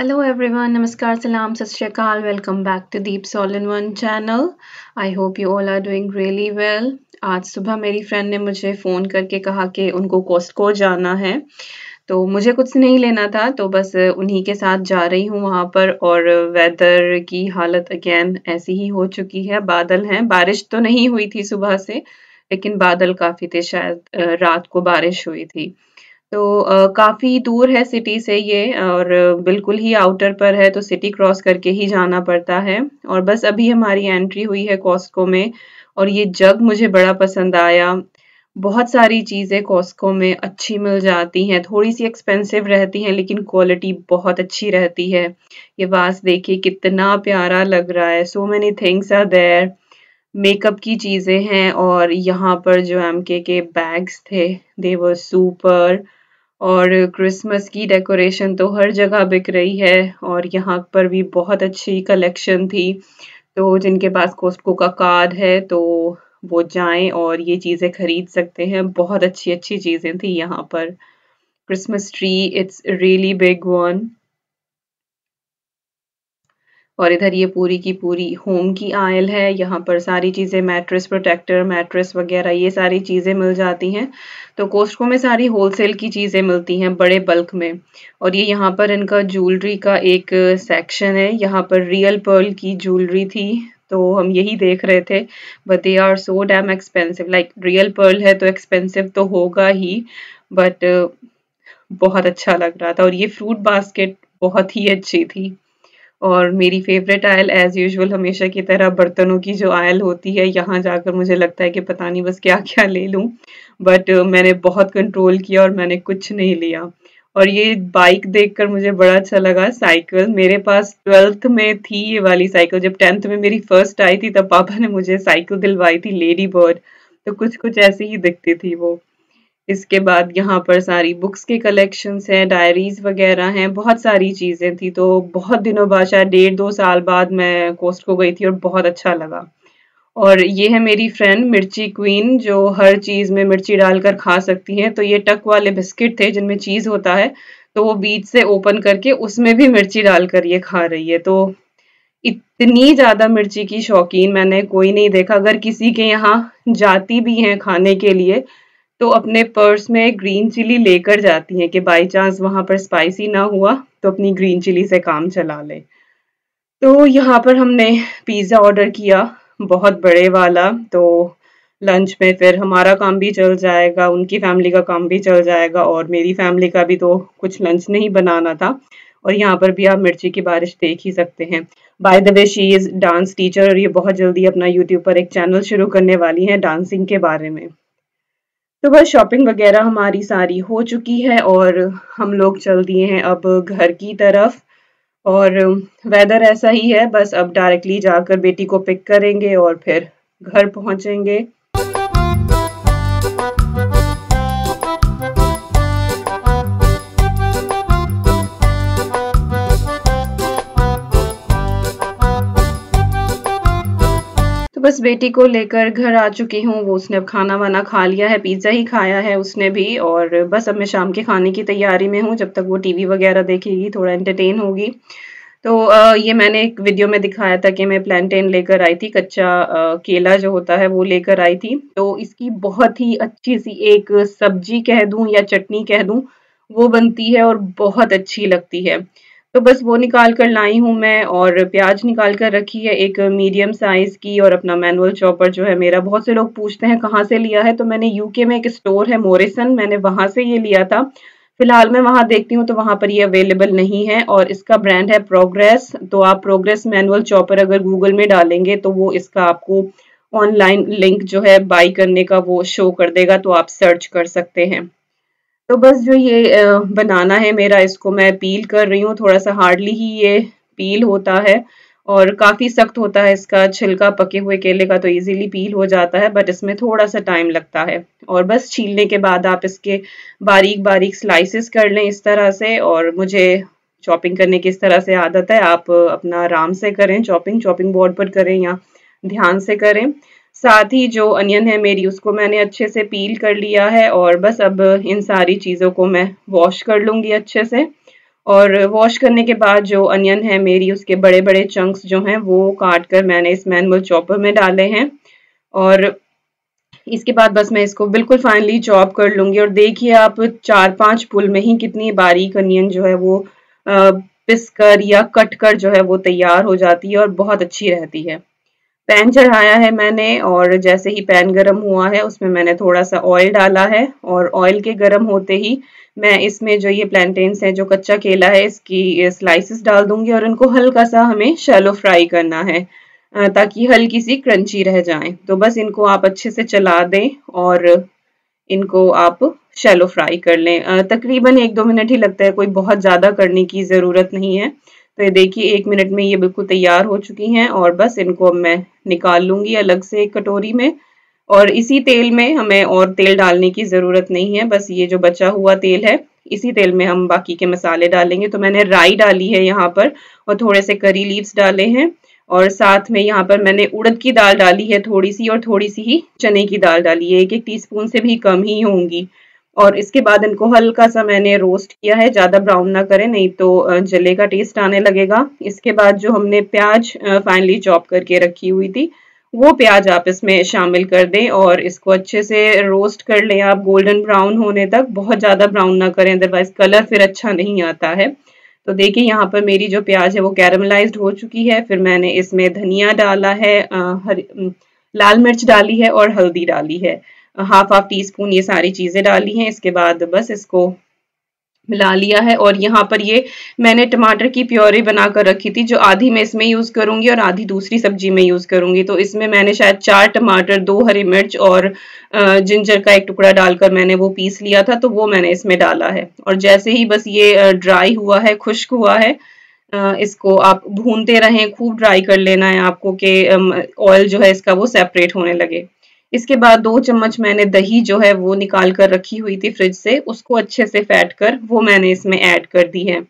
Everyone, Namaskar, Salam, Sat Shri Akal. Welcome back to Deep All in One channel. I hope you all are doing really well. आज सुबह मेरी friend ने मुझे phone करके कहा कि उनको कोस्टको जाना है तो मुझे कुछ नहीं लेना था तो बस उन्हीं के साथ जा रही हूँ वहाँ पर और वेदर की हालत अगेन ऐसी ही हो चुकी है बादल हैं बारिश तो नहीं हुई थी सुबह से लेकिन बादल काफ़ी थे शायद रात को बारिश हुई थी तो काफ़ी दूर है सिटी से ये और बिल्कुल ही आउटर पर है तो सिटी क्रॉस करके ही जाना पड़ता है। और बस अभी हमारी एंट्री हुई है कॉस्को में और ये जग मुझे बड़ा पसंद आया। बहुत सारी चीज़ें कॉस्को में अच्छी मिल जाती हैं थोड़ी सी एक्सपेंसिव रहती हैं, लेकिन क्वालिटी बहुत अच्छी रहती है। ये वास देखिए कितना प्यारा लग रहा है so many things are there makeup की चीज़ें हैं और यहाँ पर जो एम के बैग्स थे दे वर सुपर और क्रिसमस की डेकोरेशन तो हर जगह बिक रही है और यहाँ पर भी बहुत अच्छी कलेक्शन थी। तो जिनके पास कोस्टको का कार्ड है तो वो जाएँ और ये चीज़ें खरीद सकते हैं। बहुत अच्छी अच्छी चीज़ें थी यहाँ पर। Christmas tree it's really big one और इधर ये पूरी की पूरी होम की आयल है। यहाँ पर सारी चीज़ें मैट्रेस प्रोटेक्टर मैट्रेस वगैरह, ये सारी चीज़ें मिल जाती हैं। तो कोस्टको में सारी होलसेल की चीज़ें मिलती हैं बड़े बल्क में। और ये यहाँ पर इनका ज्वेलरी का एक सेक्शन है। यहाँ पर रियल पर्ल की ज्वेलरी थी। तो हम यही देख रहे थे। But they are so damn expensive like real pearl है तो एक्सपेंसिव तो होगा ही। बट बहुत अच्छा लग रहा था। और ये फ्रूट बास्केट बहुत ही अच्छी थी। और मेरी फेवरेट आयल एज यूजुअल हमेशा की तरह बर्तनों की जो आयल होती है यहाँ जाकर मुझे लगता है कि पता नहीं बस क्या क्या ले लूँ। बट uh, मैंने बहुत कंट्रोल किया और मैंने कुछ नहीं लिया। और ये बाइक देखकर मुझे बड़ा अच्छा लगा साइकिल मेरे पास ट्वेल्थ में थी ये वाली साइकिल जब टेंथ में मेरी फ़र्स्ट आई थी तब पापा ने मुझे साइकिल दिलवाई थी लेडी बर्ड तो कुछ कुछ ऐसी ही दिखती थी वो। इसके बाद यहाँ पर सारी बुक्स के कलेक्शंस हैं डायरीज वगैरह हैं, बहुत सारी चीज़ें थी तो बहुत दिनों बाद, शायद डेढ़ दो साल बाद मैं कोस्ट को गई थी और बहुत अच्छा लगा। और ये है मेरी फ्रेंड मिर्ची क्वीन जो हर चीज़ में मिर्ची डालकर खा सकती हैं। तो ये टक वाले बिस्किट थे जिनमें चीज़ होता है तो वो बीच से ओपन करके उसमें भी मिर्ची डालकर ये खा रही है। तो इतनी ज़्यादा मिर्ची की शौकीन मैंने कोई नहीं देखा। अगर किसी के यहाँ जाती भी हैं खाने के लिए तो अपने पर्स में ग्रीन चिली लेकर जाती हैं कि बाई चांस वहाँ पर स्पाइसी ना हुआ तो अपनी ग्रीन चिली से काम चला ले। तो यहाँ पर हमने पिज़्ज़ा ऑर्डर किया, बहुत बड़े वाला। तो लंच में फिर हमारा काम भी चल जाएगा, उनकी फैमिली का काम भी चल जाएगा और मेरी फैमिली का भी तो कुछ लंच नहीं बनाना था। और यहाँ पर भी आप मिर्ची की बारिश देख ही सकते हैं। By the way she is dance teacher और ये बहुत जल्दी अपना यूट्यूब पर एक चैनल शुरू करने वाली हैं डांसिंग के बारे में। तो बस शॉपिंग वगैरह हमारी सारी हो चुकी है और हम लोग चल दिए हैं अब घर की तरफ़। और वेदर ऐसा ही है, बस अब डायरेक्टली जाकर बेटी को पिक करेंगे और फिर घर पहुँचेंगे। तो बस बेटी को लेकर घर आ चुकी हूँ। वो उसने अब खाना वाना खा लिया है पिज़्ज़ा ही खाया है उसने भी और बस अब मैं शाम के खाने की तैयारी में हूँ, जब तक वो टीवी वगैरह देखेगी थोड़ा एंटरटेन होगी। तो ये मैंने एक वीडियो में दिखाया था कि मैं प्लानटेन लेकर आई थी, कच्चा केला जो होता है वो लेकर आई थी। तो इसकी बहुत ही अच्छी सी एक सब्ज़ी कह दूँ या चटनी कह दूँ, वो बनती है और बहुत अच्छी लगती है। तो बस वो निकाल कर लाई हूँ मैं और प्याज निकाल कर रखी है एक मीडियम साइज़ की और अपना मैनुअल चॉपर जो है मेरा। बहुत से लोग पूछते हैं, कहाँ से लिया है? तो मैंने यूके में एक स्टोर है मोरिसन मैंने वहाँ से ये लिया था। फ़िलहाल मैं वहाँ देखती हूँ तो वहाँ पर ये अवेलेबल नहीं है और इसका ब्रांड है प्रोग्रेस तो आप प्रोग्रेस मैनुअल चॉपर अगर गूगल में डालेंगे तो वो इसका आपको ऑनलाइन लिंक जो है बाई करने का वो शो कर देगा तो आप सर्च कर सकते हैं। तो बस जो ये बनाना है मेरा, इसको मैं पील कर रही हूँ। थोड़ा सा हार्डली ही ये पील होता है और काफ़ी सख्त होता है इसका, छिलका पके हुए केले का तो इजीली पील हो जाता है बट इसमें थोड़ा सा टाइम लगता है। और बस छीलने के बाद आप इसके बारीक बारीक स्लाइसेस कर लें इस तरह से और मुझे चॉपिंग करने की इस तरह से आदत है। आप अपना आराम से करें चॉपिंग चॉपिंग बोर्ड पर करें या ध्यान से करें। साथ ही जो अनियन है मेरी, उसको मैंने अच्छे से पील कर लिया है और बस अब इन सारी चीज़ों को मैं वॉश कर लूँगी अच्छे से। और वॉश करने के बाद जो अनियन है मेरी, उसके बड़े बड़े चंक्स जो हैं, वो काट कर मैंने इस मैनुअल चॉपर में डाले हैं। और इसके बाद बस मैं इसको बिल्कुल फाइनली चॉप कर लूँगी। और देखिए आप चार पाँच पुल में ही कितनी बारीक अनियन जो है वो पिस कर या कट कर जो है वो तैयार हो जाती है और बहुत अच्छी रहती है। पैन चढ़ाया है मैंने और जैसे ही पैन गरम हुआ है, उसमें मैंने थोड़ा सा ऑयल डाला है और ऑयल के गरम होते ही मैं इसमें जो ये प्लांटेन्स है, जो कच्चा केला है, इसकी स्लाइसिस डाल दूँगी और इनको हल्का सा हमें शैलो फ्राई करना है ताकि हल्की सी क्रंची रह जाए। तो बस इनको आप अच्छे से चला दें और इनको आप शैलो फ्राई कर लें। तकरीबन एक दो मिनट ही लगता है, कोई बहुत ज़्यादा करने की ज़रूरत नहीं है। तो ये देखिए, एक मिनट में ये बिल्कुल तैयार हो चुकी हैं और बस इनको अब मैं निकाल लूँगी अलग से एक कटोरी में। और इसी तेल में हमें और तेल डालने की ज़रूरत नहीं है, बस ये जो बचा हुआ तेल है, इसी तेल में हम बाकी के मसाले डालेंगे। तो मैंने राई डाली है यहाँ पर और थोड़े से करी लीव्स डाले हैं। और साथ में यहाँ पर मैंने उड़द की दाल डाली है थोड़ी सी और थोड़ी सी ही चने की दाल डाली है। एक एक टीस्पून से भी कम ही होंगी। और इसके बाद इनको हल्का सा मैंने रोस्ट किया है, ज़्यादा ब्राउन ना करें, नहीं तो जले का टेस्ट आने लगेगा। इसके बाद जो हमने प्याज फाइनली चॉप करके रखी हुई थी, वो प्याज आप इसमें शामिल कर दें और इसको अच्छे से रोस्ट कर लें आप गोल्डन ब्राउन होने तक। बहुत ज़्यादा ब्राउन ना करें अदरवाइज़ कलर फिर अच्छा नहीं आता है। तो देखिए, यहाँ पर मेरी जो प्याज है वो कैरमलाइज्ड हो चुकी है। फिर मैंने इसमें धनिया डाला है हर लाल मिर्च डाली है और हल्दी डाली है। हाफ़ हाफ़ टी स्पून ये सारी चीज़ें डाली हैं। इसके बाद बस इसको मिला लिया है और यहाँ पर ये मैंने टमाटर की प्योरी बनाकर रखी थी, जो आधी मैं इसमें यूज़ करूँगी और आधी दूसरी सब्ज़ी में यूज़ करूँगी। तो इसमें मैंने शायद चार टमाटर, दो हरी मिर्च और जिंजर का एक टुकड़ा डालकर मैंने वो पीस लिया था तो वो मैंने इसमें डाला है। और जैसे ही बस ये ड्राई हुआ है, खुश्क हुआ है इसको आप भूनते रहें, खूब ड्राई कर लेना है आपको कि ऑयल जो है इसका वो सेपरेट होने लगे। इसके बाद दो चम्मच मैंने दही जो है वो निकाल कर रखी हुई थी फ्रिज से, उसको अच्छे से फैट कर, वो मैंने इसमें ऐड कर दी है।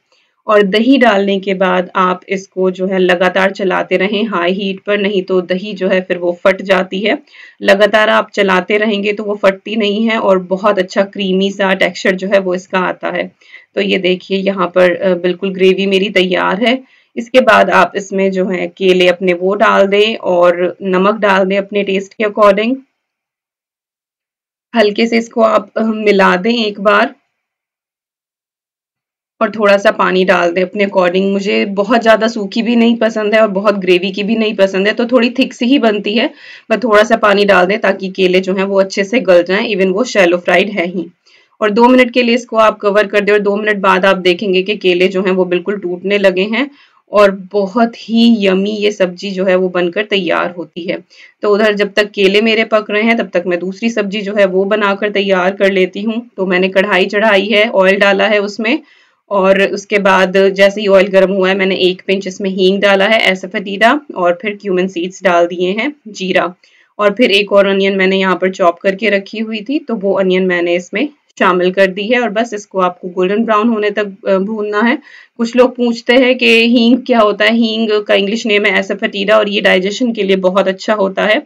और दही डालने के बाद आप इसको जो है लगातार चलाते रहें हाई हीट पर, नहीं तो दही जो है फिर वो फट जाती है। लगातार आप चलाते रहेंगे तो वो फटती नहीं है और बहुत अच्छा क्रीमी सा टेक्सचर जो है वो इसका आता है। तो ये देखिए, यहाँ पर बिल्कुल ग्रेवी मेरी तैयार है। इसके बाद आप इसमें जो है केले अपने वो डाल दें और नमक डाल दें अपने टेस्ट के अकॉर्डिंग हल्के से इसको आप मिला दें एक बार और थोड़ा सा पानी डाल दें अपने अकॉर्डिंग मुझे बहुत ज़्यादा सूखी भी नहीं पसंद है और बहुत ग्रेवी की भी नहीं पसंद है तो थोड़ी थिक सी ही बनती है। बस थोड़ा सा पानी डाल दें ताकि केले जो हैं वो अच्छे से गल जाएँ इवन वो शैलो फ्राइड है ही। और दो मिनट के लिए इसको आप कवर कर दें और दो मिनट बाद आप देखेंगे कि केले जो हैं वो बिल्कुल टूटने लगे हैं। और बहुत ही यमी ये सब्ज़ी जो है वो बनकर तैयार होती है। तो उधर जब तक केले मेरे पक रहे हैं, तब तक मैं दूसरी सब्ज़ी जो है वो बनाकर तैयार कर लेती हूँ। तो मैंने कढ़ाई चढ़ाई है ऑयल डाला है उसमें और उसके बाद जैसे ही ऑयल गर्म हुआ है, मैंने एक पिंच इसमें हींग डाला है, ऐसा फतीदा और फिर क्यूमन सीड्स डाल दिए हैं, जीरा। और फिर एक और अनियन मैंने यहाँ पर चॉप करके रखी हुई थी तो वो अनियन मैंने इसमें शामिल कर दी है और बस इसको आपको गोल्डन ब्राउन होने तक भूनना है। कुछ लोग पूछते हैं कि हींग क्या होता है? हींग का इंग्लिश नेम है ऐसा फटीरा और ये डाइजेशन के लिए बहुत अच्छा होता है।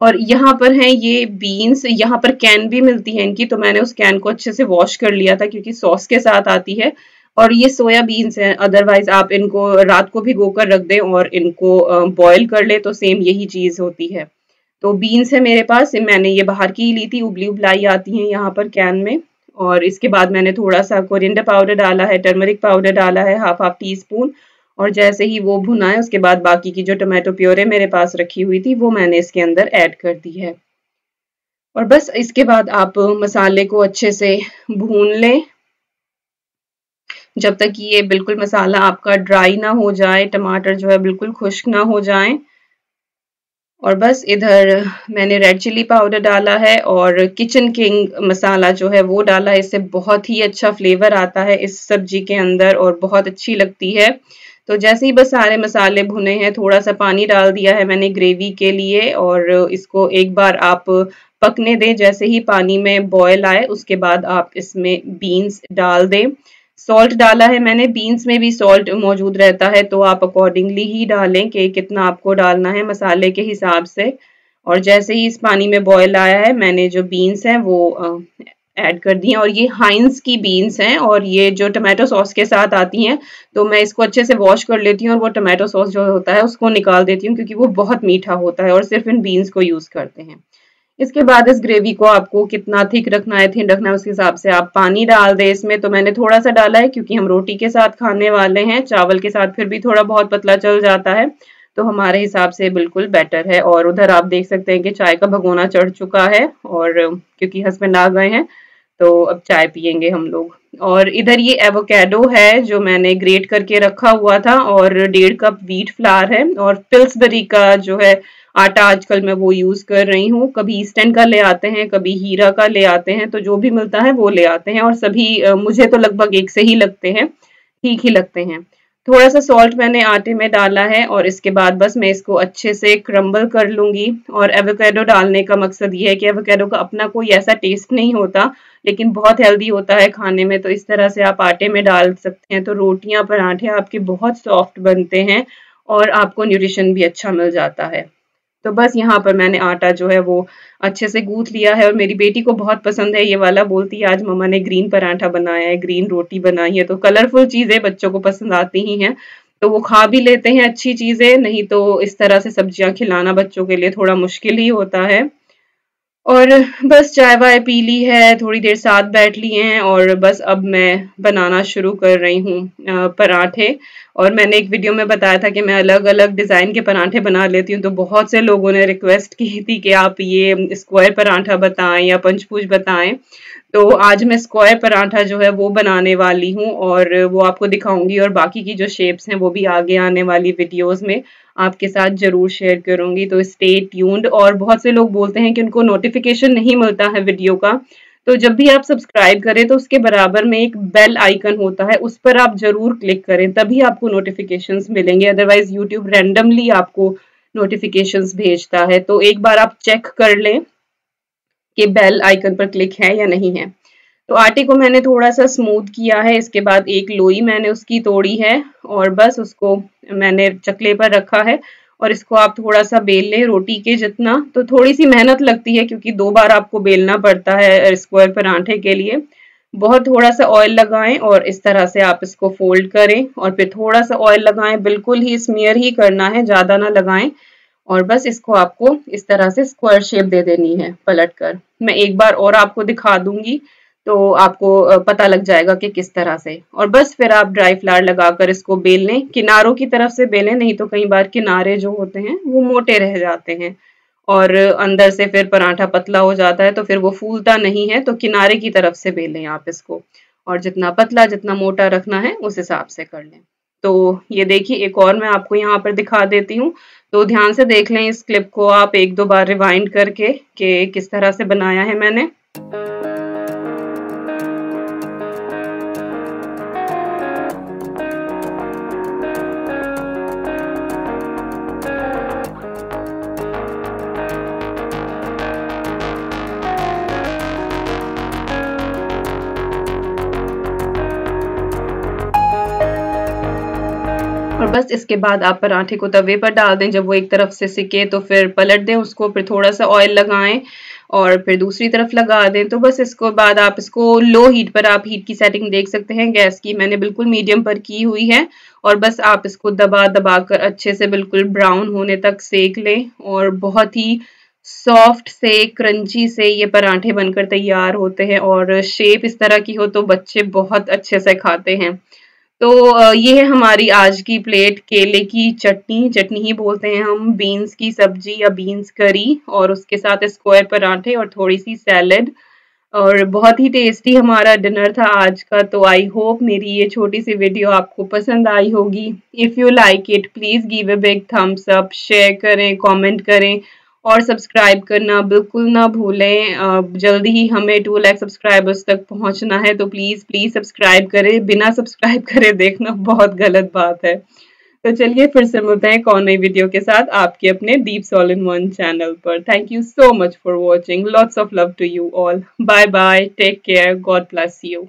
और यहाँ पर है ये बीन्स यहाँ पर कैन भी मिलती है इनकी तो मैंने उस कैन को अच्छे से वॉश कर लिया था क्योंकि सॉस के साथ आती है। और ये सोया बीन्स हैं अदरवाइज़ आप इनको रात को भी गोकर रख दें और इनको बॉईल कर ले तो सेम यही चीज़ होती है। तो बीन्स है मेरे पास, मैंने ये बाहर की ही ली थी उबली उबलाई आती हैं यहाँ पर कैन में। और इसके बाद मैंने थोड़ा सा कोरिंडर पाउडर डाला है टर्मरिक पाउडर डाला है हाफ़ हाफ़ टी स्पून और जैसे ही वो भुना है उसके बाद बाकी की जो टोमेटो प्योरे मेरे पास रखी हुई थी, वो मैंने इसके अंदर ऐड कर दी है। और बस इसके बाद आप मसाले को अच्छे से भून लें। जब तक ये बिल्कुल मसाला आपका ड्राई ना हो जाए, टमाटर जो है बिल्कुल खुश्क ना हो जाए और बस इधर मैंने रेड चिली पाउडर डाला है और किचन किंग मसाला जो है वो डाला है। इससे बहुत ही अच्छा फ्लेवर आता है इस सब्ज़ी के अंदर और बहुत अच्छी लगती है। तो जैसे ही बस सारे मसाले भुने हैं थोड़ा सा पानी डाल दिया है मैंने ग्रेवी के लिए और इसको एक बार आप पकने दें। जैसे ही पानी में बॉयल आए, उसके बाद आप इसमें बीन्स डाल दें। सॉल्ट डाला है, मैंने बीन्स में भी सॉल्ट मौजूद रहता है तो आप अकॉर्डिंगली ही डालें कि कितना आपको डालना है मसाले के हिसाब से। और जैसे ही इस पानी में बॉयल आया है, मैंने जो बीन्स हैं वो ऐड कर दी हैं। और ये हाइंस की बीन्स हैं और ये जो टमाटो सॉस के साथ आती हैं तो मैं इसको अच्छे से वॉश कर लेती हूँ और वो टमाटो सॉस जो होता है उसको निकाल देती हूँ, क्योंकि वो बहुत मीठा होता है और सिर्फ़ इन बीन्स को यूज़ करते हैं। इसके बाद इस ग्रेवी को आपको कितना थिक रखना है थिन रखना है उसके हिसाब से आप पानी डाल दें इसमें। तो मैंने थोड़ा सा डाला है क्योंकि हम रोटी के साथ खाने वाले हैं, चावल के साथ फिर भी थोड़ा बहुत पतला चल जाता है। तो हमारे हिसाब से बिल्कुल बेटर है। और उधर आप देख सकते हैं कि चाय का भगोना चढ़ चुका है और क्योंकि हस्बैंड आ गए हैं तो अब चाय पियेंगे हम लोग। और इधर ये एवोकेडो है, जो मैंने ग्रेट करके रखा हुआ था, और डेढ़ कप वीट फ्लावर है, और पिल्सबरी का जो है आटा आजकल मैं वो यूज़ कर रही हूँ। कभी ईस्टर्न का ले आते हैं, कभी हीरा का ले आते हैं तो जो भी मिलता है वो ले आते हैं, और सभी मुझे तो लगभग एक से ही लगते हैं, ठीक ही लगते हैं। थोड़ा सा सॉल्ट मैंने आटे में डाला है और इसके बाद बस मैं इसको अच्छे से क्रम्बल कर लूँगी। और एवोकेडो डालने का मकसद ये है कि एवोकेडो का अपना कोई ऐसा टेस्ट नहीं होता, लेकिन बहुत हेल्दी होता है खाने में। तो इस तरह से आप आटे में डाल सकते हैं। तो रोटियाँ, पराठे आपके बहुत सॉफ्ट बनते हैं और आपको न्यूट्रिशन भी अच्छा मिल जाता है। तो बस यहाँ पर मैंने आटा जो है वो अच्छे से गूथ लिया है और मेरी बेटी को बहुत पसंद है, ये वाला बोलती है, आज मम्मा ने ग्रीन पराठा बनाया है ग्रीन रोटी बनाई है। तो कलरफुल चीज़ें बच्चों को पसंद आती ही हैं। तो वो खा भी लेते हैं अच्छी चीज़ें, नहीं तो इस तरह से सब्ज़ियाँ खिलाना बच्चों के लिए थोड़ा मुश्किल ही होता है। और बस चाय वाय पी ली है, थोड़ी देर साथ बैठ लिए हैं और बस अब मैं बनाना शुरू कर रही हूँ पराठे। और मैंने एक वीडियो में बताया था कि मैं अलग अलग डिज़ाइन के पराठे बना लेती हूँ तो बहुत से लोगों ने रिक्वेस्ट की थी कि आप ये स्क्वायर पराठा बताएँ या पंचपूज बताएँ। तो आज मैं स्क्वायर पराठा जो है वो बनाने वाली हूँ और वो आपको दिखाऊँगी और बाकी की जो शेप्स हैं वो भी आगे आने वाली वीडियोस में आपके साथ ज़रूर शेयर करूँगी। तो स्टे ट्यून्ड और बहुत से लोग बोलते हैं कि उनको नोटिफिकेशन नहीं मिलता है वीडियो का। तो जब भी आप सब्सक्राइब करें तो उसके बराबर में एक बेल आइकन होता है, उस पर आप ज़रूर क्लिक करें, तभी आपको नोटिफिकेशंस मिलेंगे। अदरवाइज़ यूट्यूब रैंडमली आपको नोटिफिकेशंस भेजता है। तो एक बार आप चेक कर लें। कि बेल आइकन पर क्लिक है या नहीं है। तो आटे को मैंने थोड़ा सा स्मूथ किया है, इसके बाद एक लोई मैंने उसकी तोड़ी है और बस उसको मैंने चकले पर रखा है और इसको आप थोड़ा सा बेल लें रोटी के जितना। तो थोड़ी सी मेहनत लगती है क्योंकि दो बार आपको बेलना पड़ता है स्क्वायर परांठे के लिए। बहुत थोड़ा सा ऑयल लगाएँ और इस तरह से आप इसको फोल्ड करें और फिर थोड़ा सा ऑयल लगाएँ। बिल्कुल ही स्मियर ही करना है, ज़्यादा ना लगाएँ। और बस इसको आपको इस तरह से स्क्वायर शेप दे देनी है पलट कर मैं एक बार और आपको दिखा दूँगी तो आपको पता लग जाएगा कि किस तरह से। और बस फिर आप ड्राई फ्लावर लगाकर इसको बेल लें। किनारों की तरफ़ से बेलें, नहीं तो कई बार किनारे जो होते हैं, वो मोटे रह जाते हैं। और अंदर से फिर पराठा पतला हो जाता है तो फिर वो फूलता नहीं है तो किनारे की तरफ़ से बेलें आप इसको। और जितना पतला, जितना मोटा रखना है, उस हिसाब से कर लें। तो ये देखिए, एक और मैं आपको यहाँ पर दिखा देती हूँ। तो ध्यान से देख लें इस क्लिप को आप एक दो बार रिवाइंड करके कि किस तरह से बनाया है मैंने। बस इसके बाद आप पराठे को तवे पर डाल दें। जब वो एक तरफ़ से सिके तो फिर पलट दें उसको, फिर थोड़ा सा ऑयल लगाएँ और फिर दूसरी तरफ़ लगा दें। तो बस इसको बाद आप इसको लो हीट पर, आप हीट की सेटिंग देख सकते हैं। गैस की मैंने बिल्कुल मीडियम पर की हुई है और बस आप इसको दबा दबा कर अच्छे से बिल्कुल ब्राउन होने तक सेक लें और बहुत ही सॉफ्ट से क्रंची से ये पराठे बनकर तैयार होते हैं और शेप इस तरह की हो तो बच्चे बहुत अच्छे से खाते हैं। तो ये है हमारी आज की प्लेट केले की चटनी। चटनी ही बोलते हैं हम, बीन्स की सब्ज़ी या बीन्स करी और उसके साथ स्क्वायर पराठे और थोड़ी सी सैलड। और बहुत ही टेस्टी हमारा डिनर था आज का तो आई होप मेरी ये छोटी सी वीडियो आपको पसंद आई होगी। If you like it please give a big thumbs up share करें कमेंट करें। और सब्सक्राइब करना बिल्कुल ना भूलें। जल्दी ही हमें टू लैक सब्सक्राइबर्स तक पहुँचना है तो प्लीज़ प्लीज़ सब्सक्राइब करें। बिना सब्सक्राइब करे देखना बहुत गलत बात है। तो चलिए फिर से मिलते हैं कौन नई वीडियो के साथ आपके अपने deep soul in one channel पर। Thank you so much for watching lots of love to you all bye bye take care God bless you